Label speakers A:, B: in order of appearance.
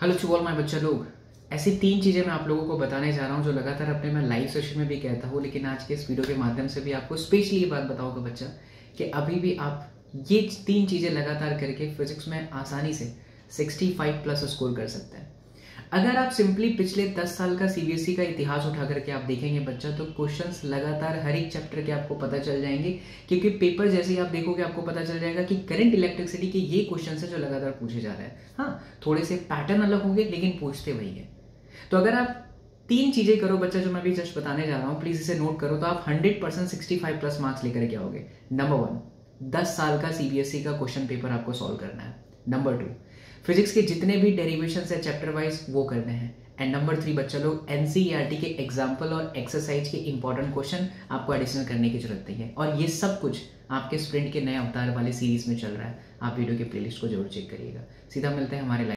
A: Hello all my बच्चा लोग ऐसी तीन चीज़ें मैं आप लोगों को बताने जा रहा हूँ जो लगातार अपने मैं लाइव सेशन में भी कहता हूँ, लेकिन आज के इस वीडियो के माध्यम से भी आपको स्पेशली ये बात बताऊँगा बच्चा, कि अभी भी आप ये तीन चीज़ें लगातार करके फिजिक्स में आसानी से 65 प्लस स्कोर कर सकते हैं। अगर आप सिंपली पिछले 10 साल का सीबीएसई e का इतिहास उठा करके आप देखेंगे बच्चा तो क्वेश्चंस लगातार हर एक चैप्टर के आपको पता चल जाएँगे, क्योंकि पेपर जैसे ही आप देखोगे, आपको पता चल जाएगा कि करंट इलेक्ट्रिसिटी के ये क्वेश्चन है जो लगातार पूछे जा रहे हैं। हाँ थोड़े से पैटर्न अलग होंगे, लेकिन पूछते वही है। तो अगर आप तीन चीज़ें करो बच्चा, जो मैं अभी जस्ट बताने जा रहा हूँ प्लीज़ इसे नोट करो तो आप hundred percent sixty five plus marks लेकर के आओगे। नंबर वन दस साल का सीबीएसई e का क्वेश्चन पेपर आपको सॉल्व करना है। नंबर टू फिजिक्स के जितने भी डेरिवेशन है चैप्टर वाइज वो करने हैं। एंड नंबर थ्री बच्चा लोग एनसीईआरटी के एग्ज़ाम्पल और एक्सरसाइज के इंपॉर्टेंट क्वेश्चन आपको एडिशनल करने की ज़रूरत नहीं है। और ये सब कुछ आपके स्प्रिंट के नए अवतार वाले सीरीज़ में चल रहा है। आप वीडियो के प्लेलिस्ट को ज़रूर चेक करिएगा। सीधा मिलते हैं हमारे